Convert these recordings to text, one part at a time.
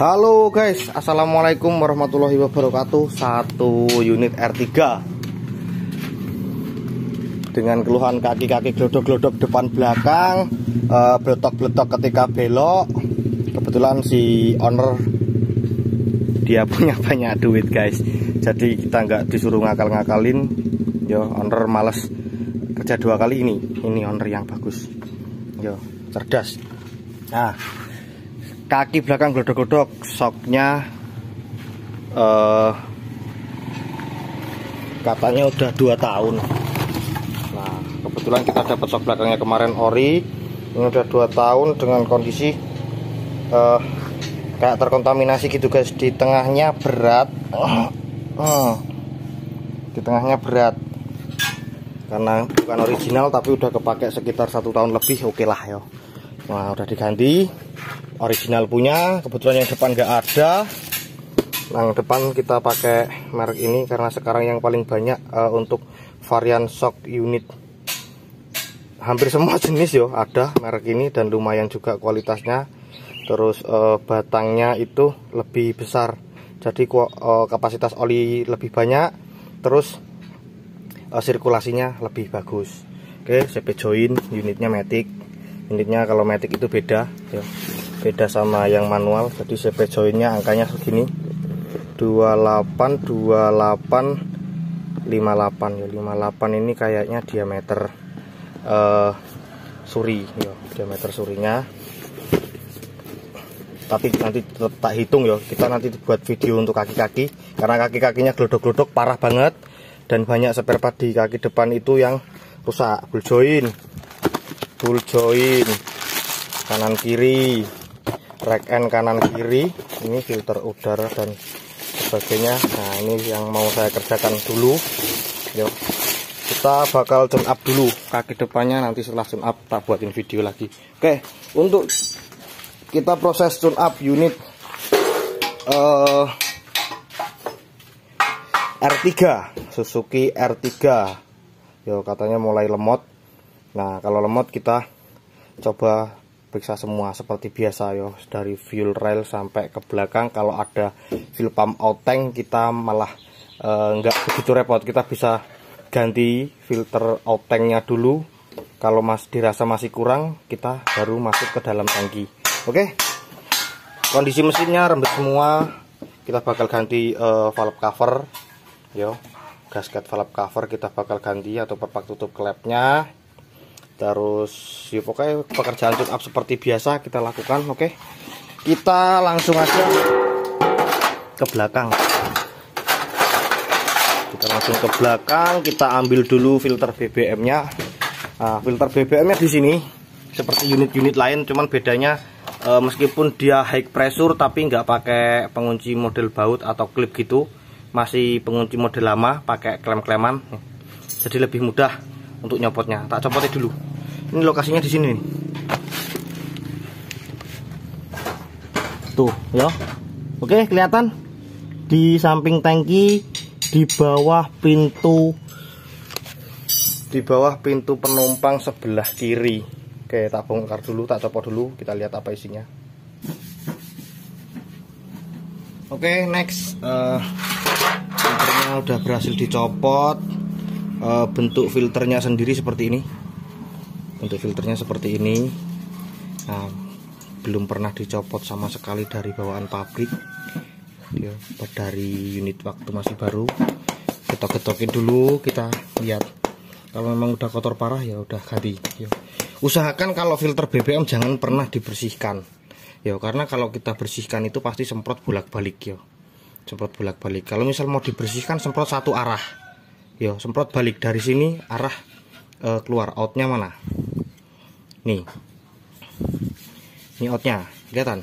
Halo guys, Assalamualaikum warahmatullahi wabarakatuh. Satu unit R3 Dengan keluhan kaki-kaki glodok-glodok depan belakang uh, Beletok-beletok ketika belok. Kebetulan si owner Dia punya banyak duit guys. Jadi kita nggak disuruh ngakal-ngakalin. Yo, owner males kerja dua kali ini. Ini owner yang bagus. Yo, cerdas. Nah kaki belakang glodok-glodok soknya uh, katanya udah dua tahun. Nah kebetulan kita dapat sok belakangnya kemarin ori ini udah dua tahun dengan kondisi uh, kayak terkontaminasi gitu guys. Di tengahnya berat. Uh, uh, di tengahnya berat. Karena bukan original tapi udah kepake sekitar satu tahun lebih oke okay lah ya nah udah diganti original punya kebetulan yang depan nggak ada. Yang depan kita pakai merek ini karena sekarang yang paling banyak uh, untuk varian shock unit. Hampir semua jenis yo ada merek ini dan lumayan juga kualitasnya. Terus uh, batangnya itu lebih besar. Jadi uh, kapasitas oli lebih banyak. Terus uh, sirkulasinya lebih bagus. Oke CP join unitnya matic. Unitnya kalau matic itu beda ya beda sama yang manual. Jadi CP joinnya angkanya segini. 28 28 58 ya 58 ini kayaknya diameter uh, suri. Ya diameter surinya. Tapi nanti tak hitung ya kita nanti buat video untuk kaki-kaki. Karena kaki-kakinya glodok-glodok parah banget. Dan banyak spare part di kaki depan itu yang rusak. Bull join. Bull join. Kanan kiri rack end kanan kiri ini filter udara dan sebagainya. Nah ini yang mau saya kerjakan dulu. Yuk kita bakal tune up dulu. Kaki depannya nanti setelah tune up tak buatin video lagi. Oke untuk kita proses tune up unit uh, eh, R3 Suzuki R3 yo katanya mulai lemot. Nah kalau lemot kita coba periksa semua seperti biasa yo. Dari fuel rail sampai ke belakang kalau ada fuel pump out tank kita malah eh, nggak begitu repot. Kita bisa ganti filter out tanknya dulu. Kalau mas dirasa masih kurang kita baru masuk ke dalam tangki. Oke? Okay? kondisi mesinnya rembes semua. Kita bakal ganti uh, valve cover yo. Gasket valve cover kita bakal ganti atau perpak tutup klepnya terus ya pokoknya pekerjaan tune up seperti biasa kita lakukan oke? Kita langsung aja ke belakang. Kita langsung ke belakang kita ambil dulu filter BBM nya nah, filter BBM nya di sini seperti unit-unit lain cuman bedanya e, meskipun dia high pressure tapi nggak pakai pengunci model baut atau klip gitu. Masih pengunci model lama pakai klem-kleman. Jadi lebih mudah untuk nyopotnya. Tak copotnya dulu. Ini lokasinya di sini tuh ya. Oke kelihatan? Di samping tangki di bawah pintu di bawah pintu penumpang sebelah kiri. Oke tak bongkar dulu tak copot dulu. Kita lihat apa isinya. Oke next. Uh, udah berhasil dicopot uh, bentuk filternya sendiri seperti ini. Untuk filternya seperti ini. Nah, belum pernah dicopot sama sekali dari bawaan pabrik. Ya dari unit waktu masih baru. Kita getokin dulu kita lihat. Kalau memang udah kotor parah ya udah ganti ya. usahakan kalau filter BBM jangan pernah dibersihkan. Ya karena kalau kita bersihkan itu pasti semprot bolak-balik ya. Semprot bolak-balik. Kalau misal mau dibersihkan semprot satu arah ya semprot balik dari sini arah e, keluar. Outnya mana? Nih. Ini outnya kelihatan?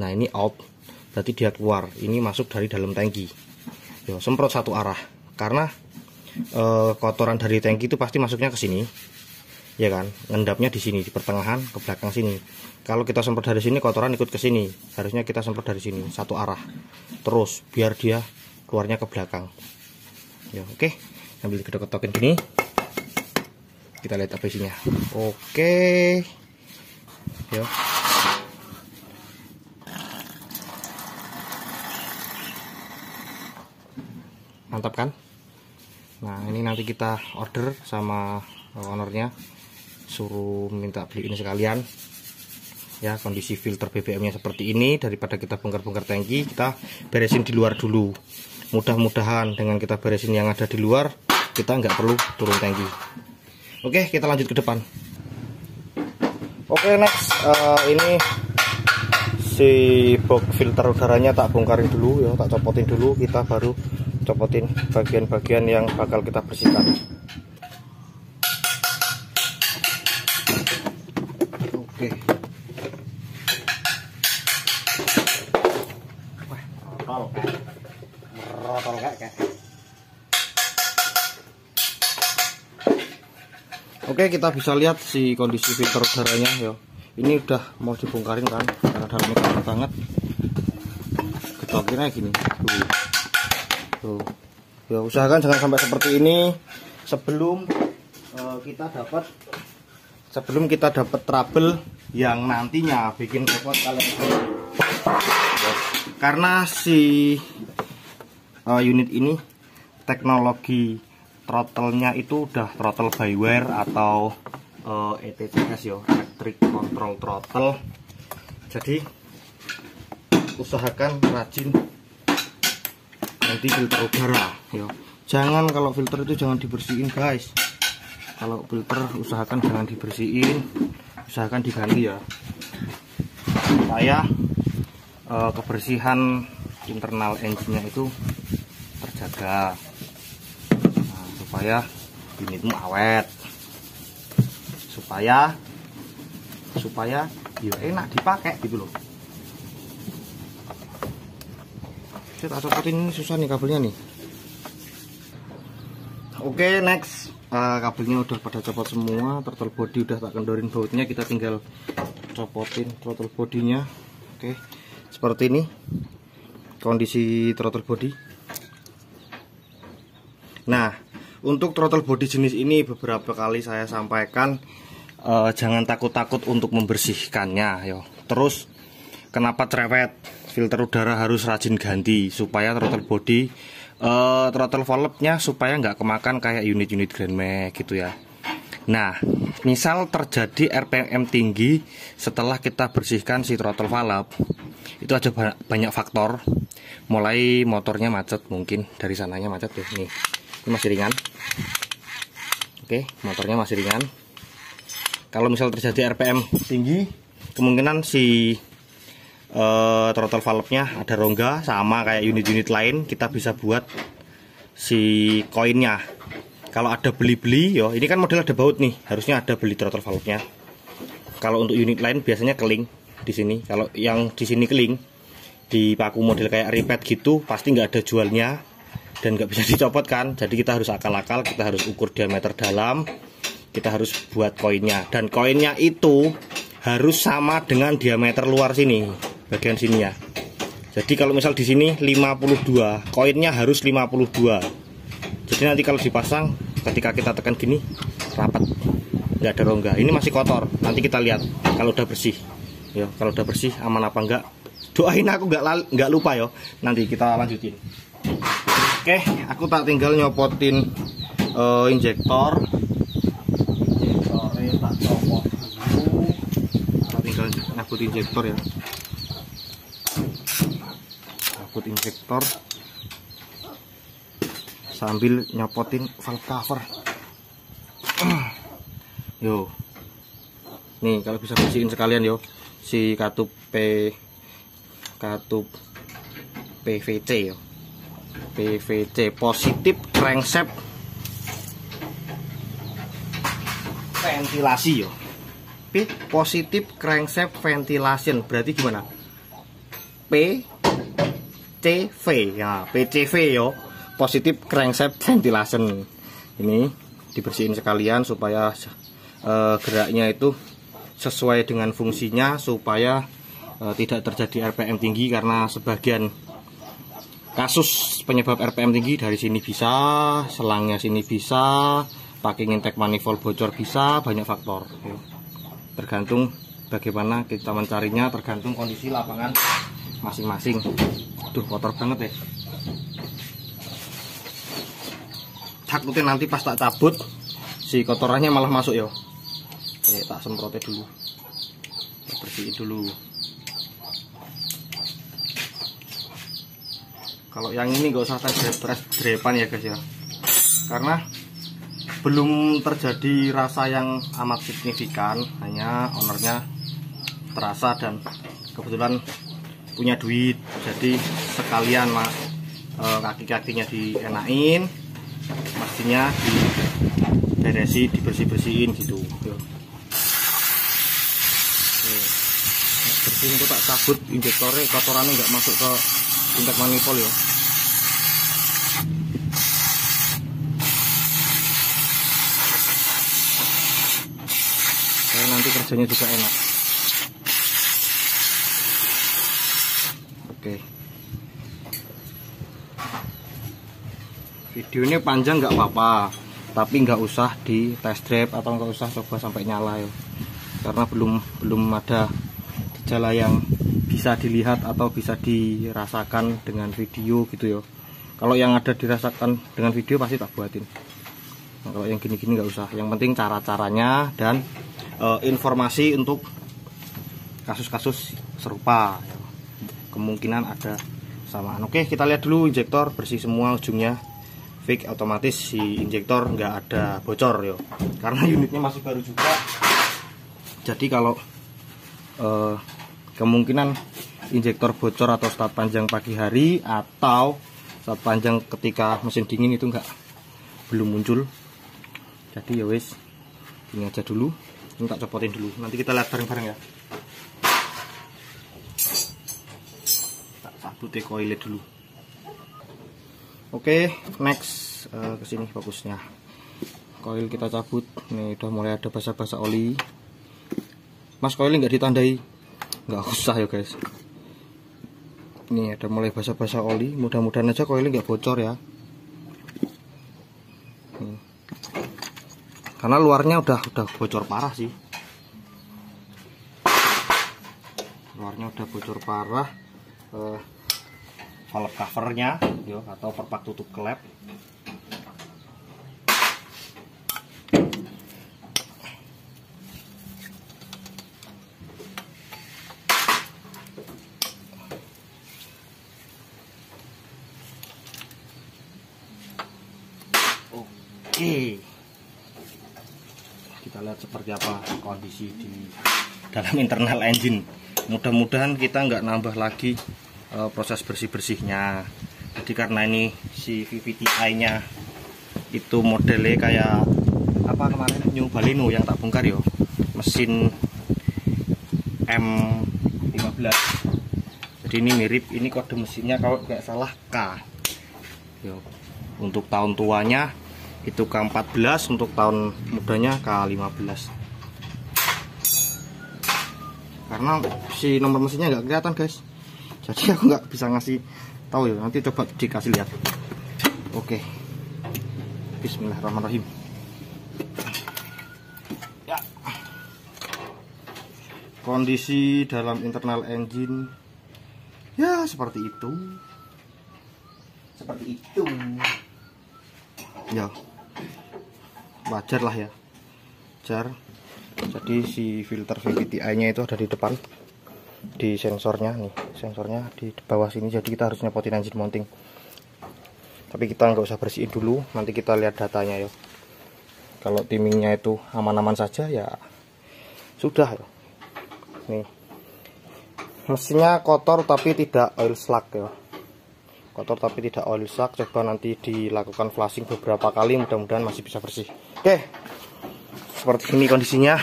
Nah ini out. Berarti dia keluar. Ini masuk dari dalam tangki. Yo, semprot satu arah. Karena e, kotoran dari tangki itu pasti masuknya ke sini. Ya kan? Ngendapnya di sini di pertengahan ke belakang sini. Kalau kita semprot dari sini kotoran ikut ke sini. Harusnya kita semprot dari sini satu arah. Terus biar dia keluarnya ke belakang ya oke. Okay. ambil kedok ketokin gini. Kita lihat apa isinya oke. Okay. ya. Mantap kan? Nah ini nanti kita order sama ownernya. Suruh minta beli ini sekalian. Ya kondisi filter BBM nya seperti ini. Daripada kita bongkar-bongkar tangki kita beresin di luar dulu mudah-mudahan dengan kita beresin yang ada di luar kita nggak perlu turun tangki. Oke kita lanjut ke depan. Oke next. Uh, ini si box filter udaranya tak bongkarin dulu ya tak copotin dulu. Kita baru copotin bagian-bagian yang bakal kita bersihkan Oke kita bisa lihat si kondisi filter udaranya ya ini udah mau dibongkarin kan karena dalamnya kotor banget. Getokinnya gini tuh. Tuh. Ya usahakan jangan sampai seperti ini. Sebelum uh, kita dapat sebelum kita dapat trouble yang nantinya bikin repot kalian karena si uh, unit ini teknologi throttle-nya itu udah throttle by wire atau uh, eh, ETCS yo electric control throttle. Jadi usahakan rajin nanti filter udara yo jangan kalau filter itu jangan dibersihin guys. Kalau filter usahakan jangan dibersihin usahakan diganti ya. Supaya uh, kebersihan internal engine-nya itu terjaga supaya unitmu awet. Supaya supaya ya enak dipakai gitu loh. Saya tak copotin ini susah nih kabelnya nih. Oke okay, next. Uh, kabelnya udah pada copot semua throttle body udah tak kendorin bautnya kita tinggal copotin throttle bodinya oke okay. seperti ini kondisi throttle body. Nah untuk throttle body jenis ini beberapa kali saya sampaikan uh, jangan takut-takut untuk membersihkannya yo. Terus kenapa cerewet? Filter udara harus rajin ganti supaya throttle body uh, throttle valve-nya supaya nggak kemakan kayak unit-unit Grand Max gitu ya. Nah, misal terjadi RPM tinggi setelah kita bersihkan si throttle valve, itu ada banyak faktor. Mulai motornya macet mungkin dari sananya macet deh nih. Ini masih ringan. Oke, motornya masih ringan. Kalau misal terjadi RPM tinggi kemungkinan si uh, throttle valve-nya ada rongga sama kayak unit-unit lain kita bisa buat si koinnya. Kalau ada beli-beli yo ini kan model ada baut nih harusnya ada beli throttle valve-nya. Kalau untuk unit lain biasanya keling di sini. Kalau yang di sini keling di paku model kayak ripet gitu pasti nggak ada jualnya dan nggak bisa dicopot kan? Jadi kita harus akal-akal kita harus ukur diameter dalam kita harus buat koinnya. Dan koinnya itu harus sama dengan diameter luar sini bagian sini ya. Jadi kalau misal di sini 52 koinnya harus 52 jadi nanti kalau dipasang ketika kita tekan gini rapat. Nggak ada rongga. Ini masih kotor. Nanti kita lihat kalau udah bersih. Ya kalau udah bersih aman apa enggak doain aku nggak nggak lupa ya. Nanti kita lanjutin oke aku tak tinggal nyopotin uh, injektor. Ngabut injektor ya. Ngabut injektor. Sambil nyopotin valve cover. Yo. Nih kalau bisa bersihin sekalian yo. Si katup P katup PVC yo PVC positif crankshaft ventilasi yo. Positif crankshaft ventilation. Berarti gimana? P CV ya PCV yo. Positif crankshaft ventilation. Ini dibersihin sekalian supaya uh, geraknya itu sesuai dengan fungsinya supaya uh, tidak terjadi RPM tinggi karena sebagian kasus penyebab RPM tinggi dari sini bisa selangnya sini bisa packing intake manifold bocor bisa banyak faktor. Tergantung bagaimana kita mencarinya tergantung kondisi lapangan masing-masing. Tuh kotor banget ya. Takutnya nanti pas tak cabut si kotorannya malah masuk ya oke tak semprotnya dulu. Bersihin dulu kalau yang ini gak usah tes drepan ya guys ya. Karena belum terjadi rasa yang amat signifikan hanya ownernya terasa dan kebetulan punya duit. Jadi sekalian mak eh, kaki-kakinya dienain pastinya diberesi dibersih-bersihin gitu. Bersihin itu tak cabut injektornya kotorannya nggak masuk ke tingkat manifold ya. Saya nanti kerjanya juga enak. Oke. Video ini panjang nggak apa-apa tapi nggak usah di test drive atau nggak usah coba sampai nyala ya. Karena belum belum ada gejala yang bisa dilihat atau bisa dirasakan dengan video gitu ya. Kalau yang ada dirasakan dengan video pasti tak buatin. Nah, kalau yang gini-gini nggak usah. Yang penting cara-caranya dan uh, informasi untuk kasus-kasus serupa. Kemungkinan ada samaan. Oke kita lihat dulu injektor bersih semua ujungnya. Fake otomatis si injektor nggak ada bocor yo. Karena unitnya masih baru juga. Jadi kalau uh, kemungkinan injektor bocor atau start panjang pagi hari atau start panjang ketika mesin dingin itu enggak belum muncul. Jadi ya wes ini aja dulu. Ini tak copotin dulu. Nanti kita lihat bareng-bareng ya. Tak cabut koilnya dulu. Oke next uh, ke sini fokusnya koil kita cabut. Nih udah mulai ada basa-basa oli. Mas koil nggak ditandai nggak usah ya guys. Ini ada mulai basa-basa oli. Mudah-mudahan aja koilnya nggak bocor ya. Karena luarnya udah udah bocor parah sih. Luarnya udah bocor parah. Uh, valve covernya yo atau perpak tutup klep Oke kita lihat seperti apa kondisi di dalam internal engine. Mudah-mudahan kita nggak nambah lagi uh, proses bersih-bersihnya. Jadi karena ini si VVTi nya itu modelnya kayak apa kemarin New Baleno yang tak bongkar yo mesin M15 jadi ini mirip ini kode mesinnya kalau nggak salah K. Yo untuk tahun tuanya itu K14 untuk tahun mudanya K15 karena si nomor mesinnya nggak kelihatan guys. Jadi aku nggak bisa ngasih tahu ya. Nanti coba dikasih lihat. Oke. Bismillahirrahmanirrahim. Ya. Kondisi dalam internal engine. Ya seperti itu. Seperti itu. Ya. Wajar lah ya. Wajar jadi si filter VVTi nya itu ada di depan. Di sensornya nih sensornya di bawah sini. Jadi kita harus nyepotin engine mounting. Tapi kita nggak usah bersihin dulu nanti kita lihat datanya ya kalau timingnya itu aman-aman saja ya sudah ya nih. Mesinnya kotor tapi tidak oil slug ya kotor tapi tidak oil slug coba nanti dilakukan flashing beberapa kali mudah-mudahan masih bisa bersih. Oke seperti ini kondisinya.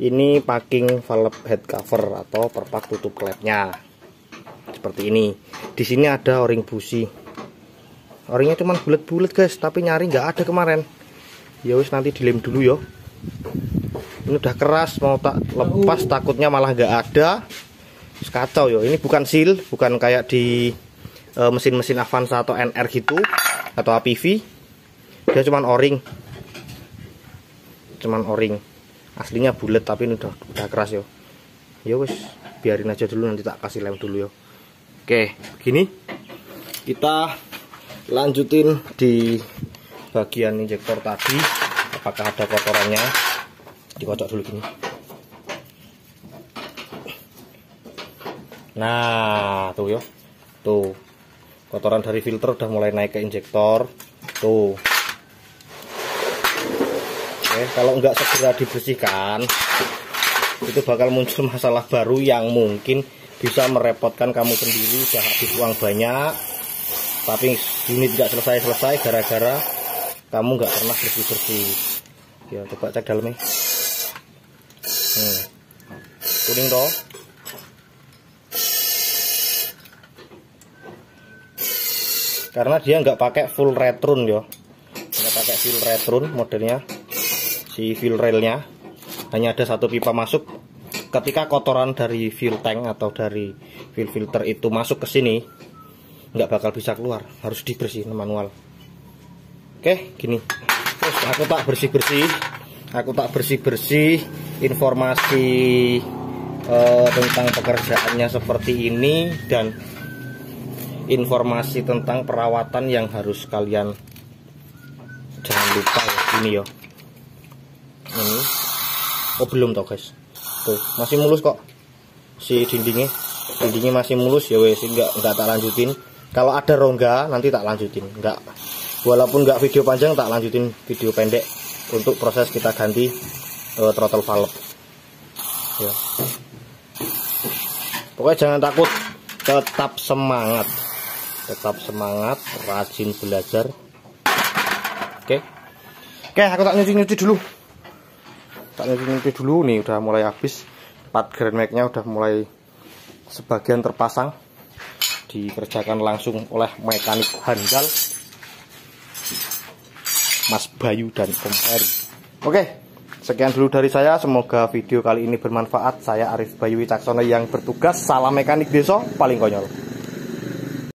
Ini packing valve head cover atau perpak tutup klepnya seperti ini. Di sini ada o-ring busi. O-ringnya cuma bulat-bulat guys tapi nyari nggak ada kemarin. Ya wis nanti dilem dulu yo. Ini udah keras mau tak lepas takutnya malah nggak ada. Kacau yo. Ini bukan seal bukan kayak di eh, mesin-mesin uh, Avanza atau NR gitu atau APV dia cuma o-ring cuman o-ring. Aslinya bulat tapi ini udah udah keras yo. Ya wes biarin aja dulu nanti tak kasih lem dulu yo. Oke gini kita lanjutin di bagian injektor tadi. Apakah ada kotorannya? Dikocok dulu gini. Nah tuh ya tuh. Kotoran dari filter udah mulai naik ke injektor. Tuh oke kalau nggak segera dibersihkan itu bakal muncul masalah baru yang mungkin bisa merepotkan kamu sendiri. Udah habis uang banyak tapi unit nggak selesai-selesai gara-gara kamu nggak pernah bersih-bersih. Ya coba cek dalamnya. Hmm. kuning toh. Karena dia nggak pakai full retrun yo. Nggak pakai full retrun modelnya si fuel railnya. Hanya ada satu pipa masuk. Ketika kotoran dari fuel tank atau dari fuel filter itu masuk ke sini nggak bakal bisa keluar. Harus dibersihin manual. Oke gini. Terus aku tak bersih bersih aku tak bersih bersih informasi uh, tentang pekerjaannya seperti ini dan informasi tentang perawatan yang harus kalian jangan lupa ya ini ya ini. Oh belum tau guys. Tuh masih mulus kok. Si dindingnya. Dindingnya masih mulus ya wes enggak enggak tak lanjutin. Kalau ada rongga nanti tak lanjutin. Enggak. Walaupun enggak video panjang tak lanjutin video pendek untuk proses kita ganti uh, throttle valve. Ya. Pokoknya jangan takut. Tetap semangat. Tetap semangat rajin belajar. Oke. Oke aku tak nyuci-nyuci dulu tak nyuci-nyuci dulu nih udah mulai habis. Part grand nya udah mulai sebagian terpasang. Dikerjakan langsung oleh mekanik handal Mas Bayu dan Om Heri. Oke sekian dulu dari saya. Semoga video kali ini bermanfaat. Saya Arif Bayu Wicaksono yang bertugas salam mekanik desa paling konyol